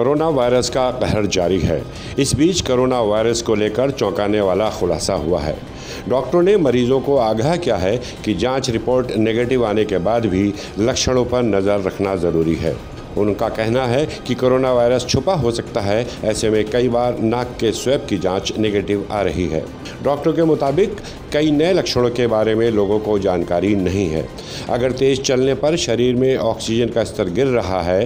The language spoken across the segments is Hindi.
कोरोना वायरस का कहर जारी है। इस बीच कोरोना वायरस को लेकर चौंकाने वाला खुलासा हुआ है। डॉक्टरों ने मरीजों को आगाह किया है कि जाँच रिपोर्ट नेगेटिव आने के बाद भी लक्षणों पर नज़र रखना ज़रूरी है। उनका कहना है कि कोरोना वायरस छुपा हो सकता है, ऐसे में कई बार नाक के स्वेब की जाँच नेगेटिव आ रही है। डॉक्टर के मुताबिक, कई नए लक्षणों के बारे में लोगों को जानकारी नहीं है। अगर तेज़ चलने पर शरीर में ऑक्सीजन का स्तर गिर रहा है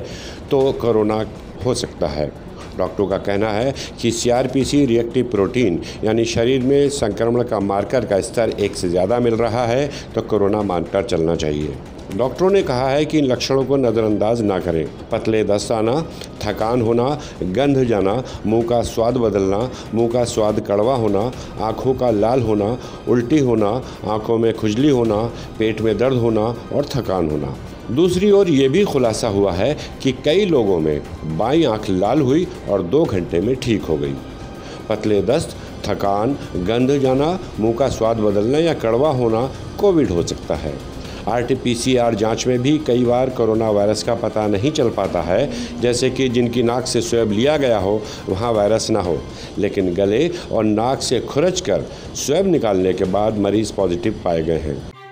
तो कोरोना हो सकता है। डॉक्टरों का कहना है कि सीआरपीसी रिएक्टिव प्रोटीन, यानी शरीर में संक्रमण का मार्कर का स्तर एक से ज़्यादा मिल रहा है तो कोरोना मानकर चलना चाहिए। डॉक्टरों ने कहा है कि इन लक्षणों को नज़रअंदाज ना करें। पतले दस्त आना, थकान होना, गंध जाना, मुँह का स्वाद बदलना, मुँह का स्वाद कड़वा होना, आँखों का लाल होना, उल्टी होना, आँखों में खुजली होना, पेट में दर्द होना और थकान होना। दूसरी ओर ये भी खुलासा हुआ है कि कई लोगों में बाई आँख लाल हुई और दो घंटे में ठीक हो गई। पतले दस्त, थकान, गंध जाना, मुँह का स्वाद बदलना या कड़वा होना कोविड हो सकता है। आरटीपीसीआर जाँच में भी कई बार कोरोना वायरस का पता नहीं चल पाता है। जैसे कि जिनकी नाक से स्वैब लिया गया हो, वहाँ वायरस ना हो। लेकिन गले और नाक से खुरच कर स्वैब निकालने के बाद मरीज़ पॉजिटिव पाए गए हैं।